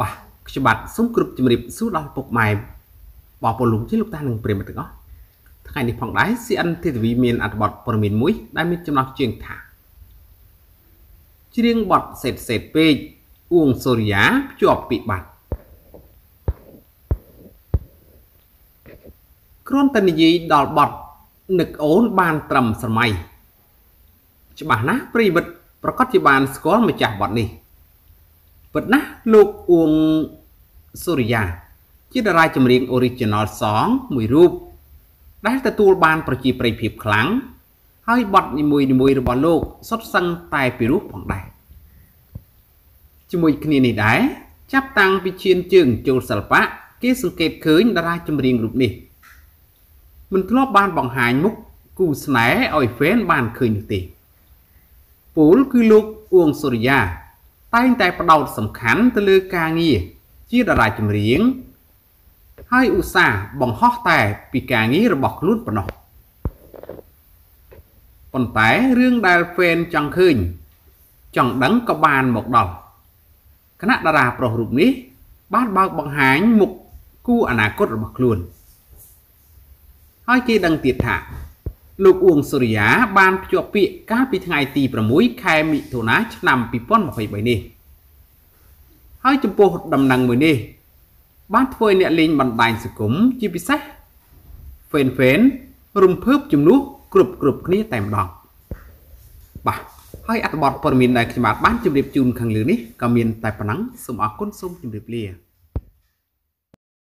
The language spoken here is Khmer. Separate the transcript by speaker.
Speaker 1: បាទខ្ញុំបាទសូមគ្រប់ជំរាបសួរដល់ពុកម៉ែបងប្អូនលោកជាលោកតានិងប្រិយមិត្តទាំងអស់ថ្ងៃនេះផងដែរ CN TV មានអត្ថបទព័ត៌មានមួយ ដែលមានចំណងជើងថាច្រៀងបទសេតសេតពេកអួងសូរិយាភ្ជាប់ពីបាត់គ្រាន់តែនិយាយដល់បទនឹកអូនបានត្រឹមស្រមៃច្បាស់ណាស់ប្រិយមិត្តប្រកាសជាបានស្គាល់ម្ចាស់បទនេះ ពិតណាស់លោកអួងសូរិយាជាតារាចម្រៀង Original Song មួយរូបដែលទទួលបានប្រជាប្រិយភាពខ្លាំងហើយបទនីមួយៗរបស់លោកសុទ្ធសឹងតែពីរោះផងដែរជាមួយគ្នានេះដែរចាប់តាំងពីឈានជើងចូលសិល្បៈគេសង្កេតឃើញតារាចម្រៀងរូបនេះមិនធ្លាប់បានបង្ហាញមុខគូស្នេហ៍ឲ្យហ្វេនបានឃើញនោះទេពូលគឺលោកអួងសូរិយា តែងតែផ្ដោតសំខាន់ទៅលើការងារជាតារាចម្រៀងហើយឧស្សាហ៍បង្ហោះតែពីការងាររបស់ខ្លួនប៉ុណ្ណោះប៉ុន្តែរឿងដែលហ្វេនចង់ឃើញ ចង់ដឹងក៏បានមកដល់គណៈតារាប្រុសរូបនេះ បានបើកបង្ហាញមុខគូអនាគតរបស់ខ្លួន ហើយគេដឹងទៀតថា លោកអួងសូរិយាបានភ្ជាប់ពាក្យកាលពីថ្ងៃទី6ខែមិថុនាឆ្នាំ2023នេះហើយចំពោះដំណឹងមួយនេះ បានធ្វើឲ្យអ្នកលេងបណ្ដាញសង្គមជាពិសេស Fan Fan រំភើបជំនួសគ្រប់គ្រប់គ្នាតែម្ដងបាទហើយអត្ថបទព័ត៌មានដែលខ្ញុំបាទបានជម្រាបជូនខាងលើនេះក៏មានតែប៉ុណ្ណឹងសូមអរគុណសូមជម្រាបលា